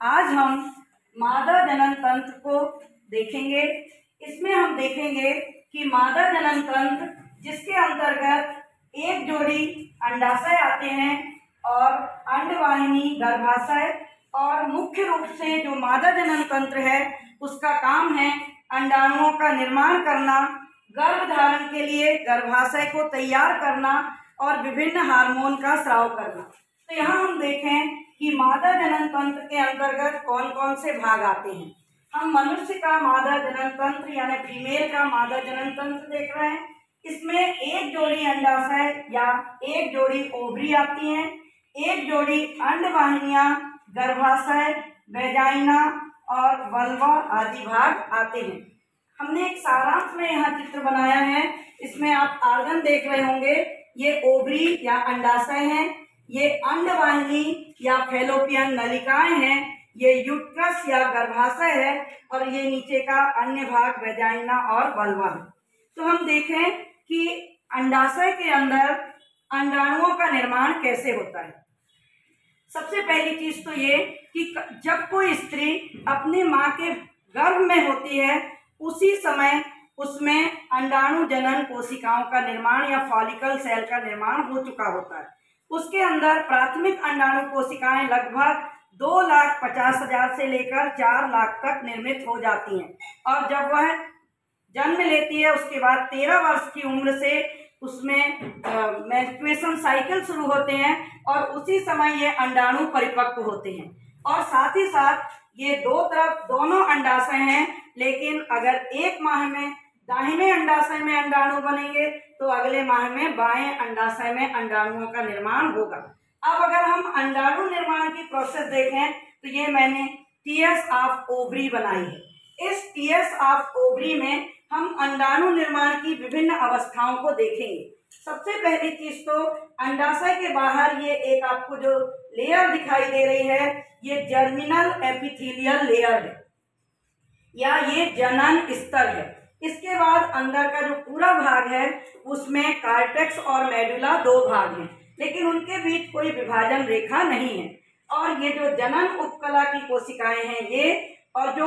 आज हम मादा जनन तंत्र को देखेंगे। इसमें हम देखेंगे कि मादा जनन तंत्र, जिसके अंतर्गत एक जोड़ी अंडाशय आते हैं और अंडवाहिनी गर्भाशय, और मुख्य रूप से जो मादा जनन तंत्र है, उसका काम है अंडाणुओं का निर्माण करना गर्भ धारण के लिए गर्भाशय को तैयार करना, और विभिन्न हार्मोन का स्राव करना। तो यहाँ हम देखें कि मादा जनन तंत्र के अंतर्गत कौन कौन से भाग आते हैं? हम मनुष्य का मादा जनन तंत्र यानी फीमेल का मादा जनन तंत्र देख रहे हैं। इसमें एक जोड़ी अंडाशय या एक जोड़ी ओवरी आती हैं। एक जोड़ी अंडवाहिनियाँ गर्भाशय बेजाइना और वल्वा आदि भाग आते हैं। हमने एक सारांश में यहाँ चित्र बनाया है। इसमें आप आर्गन देख रहे होंगे। ये ओवरी या अंडाशय हैं। ये अंडवाहिनी या फेलोपियन नलिकाएँ हैं, ये यूट्रस या गर्भाशय है, और ये नीचे का अन्य भाग वेजाइना और बलवा है। तो हम देखें कि अंडाशय के अंदर अंडाणुओं का निर्माण कैसे होता है। सबसे पहली चीज़ तो ये कि, जब कोई स्त्री अपनी माँ के गर्भ में होती है, उसी समय उसमें अंडाणु जनन कोशिकाओं का निर्माण या फॉलिकल सेल का निर्माण हो चुका होता है। उसके अंदर प्राथमिक अंडाणु कोशिकाएँ लगभग दो लाख पचास हज़ार से लेकर चार लाख तक निर्मित हो जाती हैं। और जब वह जन्म लेती है, उसके बाद तेरह वर्ष की उम्र से उसमें मेंस्ट्रुएशन साइकिल शुरू होते हैं और उसी समय ये अंडाणु परिपक्व होते हैं। और साथ ही साथ ये दो तरफ़ दोनों अंडाशय हैं, लेकिन अगर एक माह में दाहिने अंडाशय में अंडाणु बनेंगे तो अगले माह में बाएँ अंडाशय में अंडाणुओं का निर्माण होगा। अब अगर हम अंडाणु निर्माण की प्रोसेस देखें तो ये मैंने टीएस ऑफ़ ओवरी बनाई है। इस टीएस ऑफ़ ओवरी में हम अंडाणु निर्माण की विभिन्न अवस्थाओं को देखेंगे। सबसे पहली चीज़ तो अंडाशय के बाहर ये एक आपको जो लेयर दिखाई दे रही है, ये जर्मिनल एपिथीलियल लेयर है। या ये जनन स्तर है। इसके बाद अंदर का जो पूरा भाग है, उसमें कार्टेक्स और मेडुला दो भाग हैं, लेकिन उनके बीच कोई विभाजन रेखा नहीं है। और ये जो जनन उपकला की कोशिकाएँ हैं ये, और जो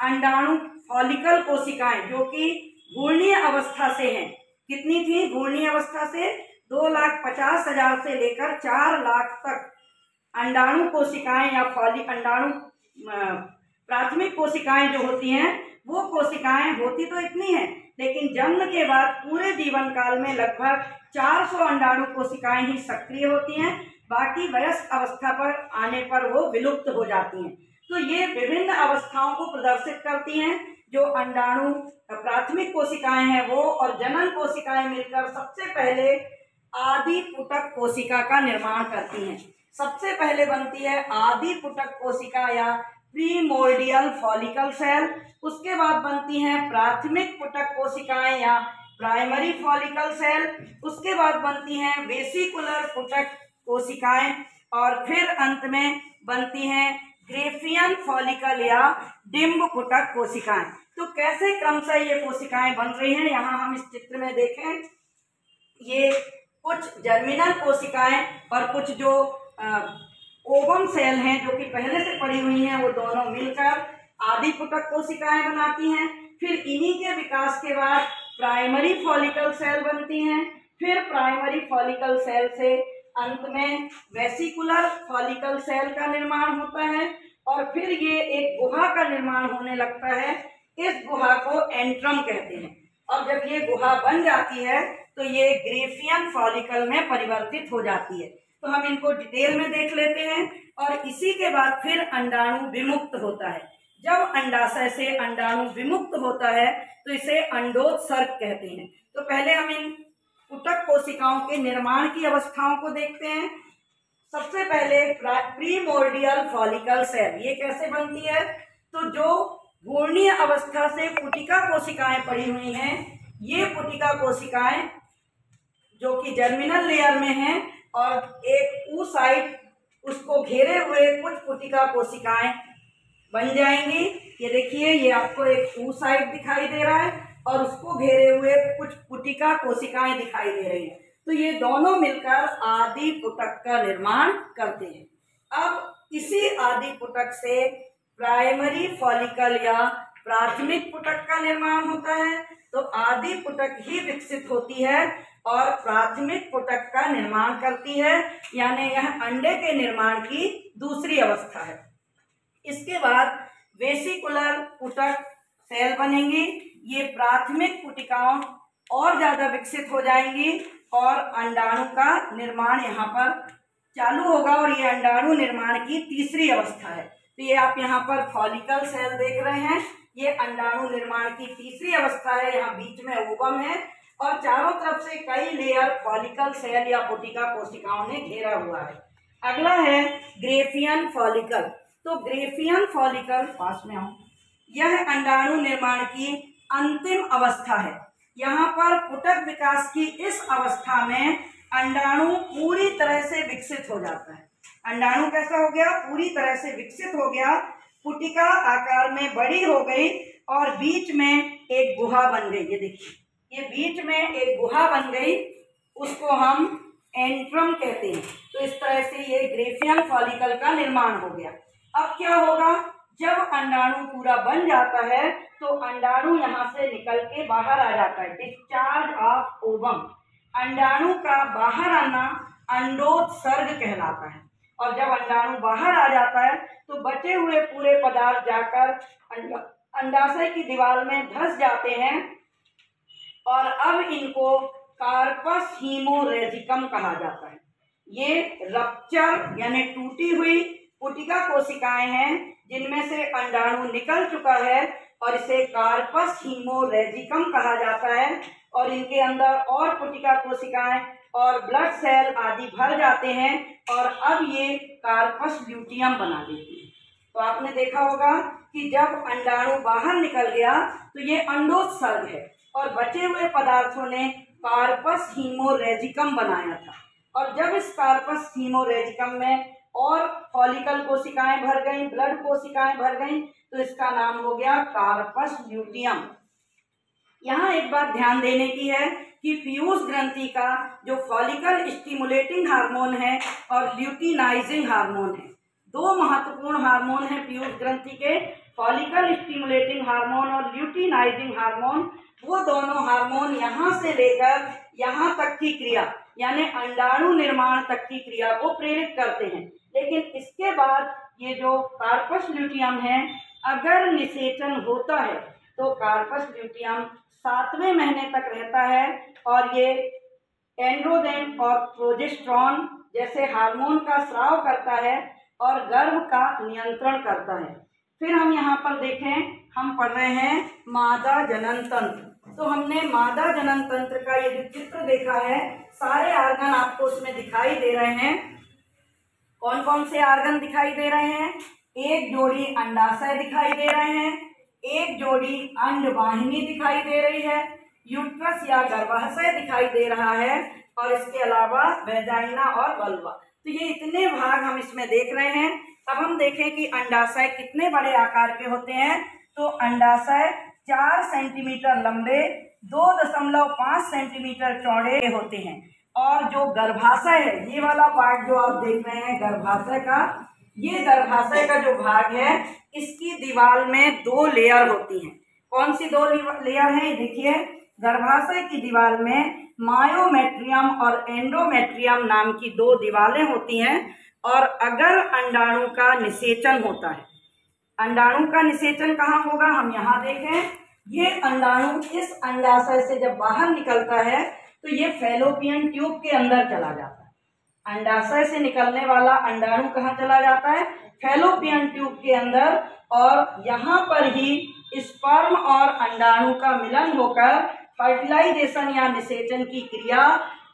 अंडाणु फॉलिकल कोशिकाएँ, जो कि घूर्णीय अवस्था से हैं, कितनी थी घूर्णीय अवस्था से? दो लाख पचास हज़ार से लेकर चार लाख तक। अंडाणु कोशिकाएँ या फॉली, अंडाणु प्राथमिक कोशिकाएँ जो होती हैं वो कोशिकाएँ होती तो इतनी है, लेकिन जन्म के बाद पूरे जीवन काल में लगभग 400 अंडाणु कोशिकाएँ ही सक्रिय होती हैं, बाकी वयस्क अवस्था पर आने पर वो विलुप्त हो जाती हैं। तो ये विभिन्न अवस्थाओं को प्रदर्शित करती हैं, जो अंडाणु प्राथमिक कोशिकाएँ हैं वो और जनन कोशिकाएँ मिलकर सबसे पहले आदि पुटक कोशिका का निर्माण करती हैं। सबसे पहले बनती है आदि पुटक कोशिका या प्रीमोर्डियल फॉलिकल सेल उसके बाद बनती हैं प्राथमिक पुटक कोशिकाएँ या प्राइमरी फॉलिकल सेल उसके बाद बनती हैं वेसिकुलर पुटक कोशिकाएँ, और फिर अंत में बनती हैं ग्रेफियन फॉलिकल या डिम्ब पुटक कोशिकाएँ। तो कैसे क्रमशः ये कोशिकाएँ बन रही हैं, यहाँ हम इस चित्र में देखें। ये कुछ जर्मिनल कोशिकाएँ और कुछ जो ओवम सेल हैं, जो कि पहले से पड़ी हुई हैं, वो दोनों मिलकर आदि पुटक कोशिकाएँ बनाती हैं। फिर इन्हीं के विकास के बाद प्राइमरी फॉलिकल सेल बनती हैं। फिर प्राइमरी फॉलिकल सेल से अंत में वेसिकुलर फॉलिकल सेल का निर्माण होता है और फिर ये एक गुहा का निर्माण होने लगता है। इस गुहा को एंट्रम कहते हैं। और जब ये गुहा बन जाती है तो ये ग्रेफियन फॉलिकल में परिवर्तित हो जाती है। तो हम इनको डिटेल में देख लेते हैं और इसी के बाद फिर अंडाणु विमुक्त होता है। जब अंडाशय से अंडाणु विमुक्त होता है तो इसे अंडोत्सर्ग कहते हैं। तो पहले हम इन उतक कोशिकाओं के निर्माण की अवस्थाओं को देखते हैं। सबसे पहले प्रीमोर्डियल फॉलिकल सेल ये कैसे बनती है? तो जो घूर्णीय अवस्था से पुटिका कोशिकाएँ पड़ी हुई हैं, ये पुटिका कोशिकाएँ जो कि जर्मिनल लेयर में हैं और एक ऊ साइड उसको घेरे हुए कुछ पुटिका कोशिकाएँ बन जाएँगी। ये देखिए, ये आपको एक ऊ साइड दिखाई दे रहा है और उसको घेरे हुए कुछ पुटिका कोशिकाएँ दिखाई दे रही हैं। तो ये दोनों मिलकर आदि पुटक का निर्माण करते हैं। अब इसी आदि पुटक से प्राइमरी फॉलिकल या प्राथमिक पुटक का निर्माण होता है तो आदि पुटक ही विकसित होती है और प्राथमिक पुटक का निर्माण करती है, यानी यह अंडे के निर्माण की दूसरी अवस्था है। इसके बाद वेसिकुलर पुटक सेल बनेंगी, ये प्राथमिक पुटिकाओं और ज़्यादा विकसित हो जाएँगी और अंडाणु का निर्माण यहाँ पर चालू होगा और ये अंडाणु निर्माण की तीसरी अवस्था है। तो ये आप यहाँ पर फॉलिकल सेल देख रहे हैं। ये अंडाणु निर्माण की तीसरी अवस्था है। यहाँ बीच में ओबम है और चारों तरफ़ से कई लेयर फॉलिकल सेल या पुटिका कोशिकाओं ने घेरा हुआ है। अगला है ग्रेफियन फॉलिकल तो ग्रेफियन फॉलिकल पास में आओ। यह अंडाणु निर्माण की अंतिम अवस्था है। यहाँ पर पुटक विकास की इस अवस्था में अंडाणु पूरी तरह से विकसित हो जाता है। अंडाणु कैसा हो गया? पूरी तरह से विकसित हो गया। पुटिका आकार में बड़ी हो गई और बीच में एक गुहा बन गई। ये देखिए, ये बीच में एक गुहा बन गई। उसको हम एंट्रम कहते हैं। तो इस तरह से ये ग्रेफियन फॉलिकल का निर्माण हो गया। अब क्या होगा? जब अंडाणु पूरा बन जाता है तो अंडाणु यहाँ से निकल के बाहर आ जाता है। डिस्चार्ज ऑफ़ ओबम अंडाणु का बाहर आना अंडोत्सर्ग कहलाता है। और जब अंडाणु बाहर आ जाता है तो बचे हुए पूरे पदार्थ जाकर अंडाशय की दीवार में धस जाते हैं। और अब इनको कार्पस हीमोरेजिकम कहा जाता है। ये रप्चर यानी टूटी हुई पुटिका कोशिकाएँ हैं, जिनमें से अंडाणु निकल चुका है और इसे कार्पस हीमोरेजिकम कहा जाता है। और इनके अंदर और पुटिका कोशिकाएँ और ब्लड सेल आदि भर जाते हैं और अब ये कार्पस ल्यूटियम बना देती है। तो आपने देखा होगा कि जब अंडाणु बाहर निकल गया तो ये अंडोत्सर्ग है और बचे हुए पदार्थों ने कार्पस हीमोरेजिकम बनाया था। और जब इस कार्पस हीमोरेजिकम में और फॉलिकल कोशिकाएँ भर गई ब्लड कोशिकाएँ भर गई तो इसका नाम हो गया कार्पस ल्यूटियम यहाँ एक बात ध्यान देने की है कि पीयूष ग्रंथि का जो फॉलिकल स्टिमुलेटिंग हार्मोन है और ल्यूटिनाइजिंग हार्मोन है। दो महत्वपूर्ण हार्मोन है पीयूष ग्रंथि के फॉलिकल स्टिमुलेटिंग हार्मोन और ल्यूटिनाइजिंग हार्मोन वो दोनों हार्मोन यहाँ से लेकर यहाँ तक की क्रिया, यानी अंडाणु निर्माण तक की क्रिया को प्रेरित करते हैं। लेकिन इसके बाद ये जो कार्पस ल्यूटियम है, अगर निषेचन होता है तो कार्पस ल्यूटियम सातवें महीने तक रहता है और ये एंड्रोजेन और प्रोजेस्ट्रॉन जैसे हार्मोन का स्राव करता है और गर्भ का नियंत्रण करता है। फिर हम यहाँ पर देखें, हम पढ़ रहे हैं मादा जनन तंत्र तो हमने मादा जनन तंत्र का ये जो चित्र देखा है, सारे आर्गन आपको उसमें दिखाई दे रहे हैं। कौन कौन से आर्गन दिखाई दे रहे हैं? एक जोड़ी अंडाशय दिखाई दे रहे हैं एक जोड़ी अंड वाहिनी दिखाई दे रही है, यूट्रस या गर्भाशय दिखाई दे रहा है, और इसके अलावा वेजाइना और बल्वा। तो ये इतने भाग हम इसमें देख रहे हैं। अब हम देखें कि अंडाशय कितने बड़े आकार के होते हैं। तो अंडाशय चार सेंटीमीटर लंबे, दो दशमलव पाँच सेंटीमीटर चौड़े होते हैं। और जो गर्भाशय है, ये वाला पार्ट जो आप देख रहे हैं, गर्भाशय का ये गर्भाशय का जो भाग है, इसकी दीवार में दो लेयर होती हैं। कौन सी दो लेयर है? देखिए गर्भाशय की दीवार में मायोमेट्रियम और एंडोमेट्रियम नाम की दो दीवारें होती हैं, और अगर अंडाणु का निषेचन होता है, अंडाणु का निषेचन कहाँ होगा? हम यहाँ देखें। ये अंडाणु इस अंडाशय से जब बाहर निकलता है तो ये फेलोपियन ट्यूब के अंदर चला जाता है। अंडाशय से निकलने वाला अंडाणु कहाँ चला जाता है? फेलोपियन ट्यूब के अंदर। और यहाँ पर ही स्पर्म और अंडाणु का मिलन होकर फर्टिलाइजेशन या निषेचन की क्रिया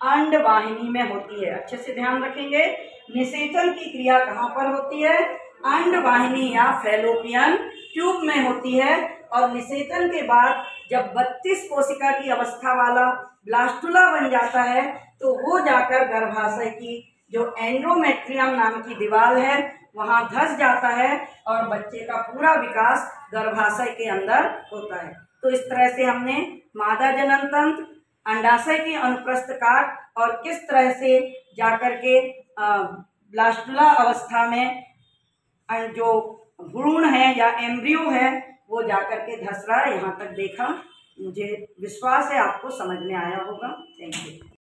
अंड वाहिनी में होती है। अच्छे से ध्यान रखेंगे। निषेचन की क्रिया कहाँ पर होती है? अंड वाहिनी या फेलोपियन ट्यूब में होती है और निषेचन के बाद जब 32 कोशिका की अवस्था वाला ब्लास्टुला बन जाता है तो वो जाकर गर्भाशय की जो एंड्रोमेट्रियम नाम की दीवार है, वहाँ धस जाता है और बच्चे का पूरा विकास गर्भाशय के अंदर होता है। तो इस तरह से हमने मादा जनन तंत्र, अंडाशय के अनुप्रस्थ काट और किस तरह से जाकर के ब्लास्टुला अवस्था में, अं- जो भ्रूण है या एम्ब्रियो है, वो जाकर के धस रहा है, यहाँ तक देखा। मुझे विश्वास है, आपको समझ में आया होगा। Thank you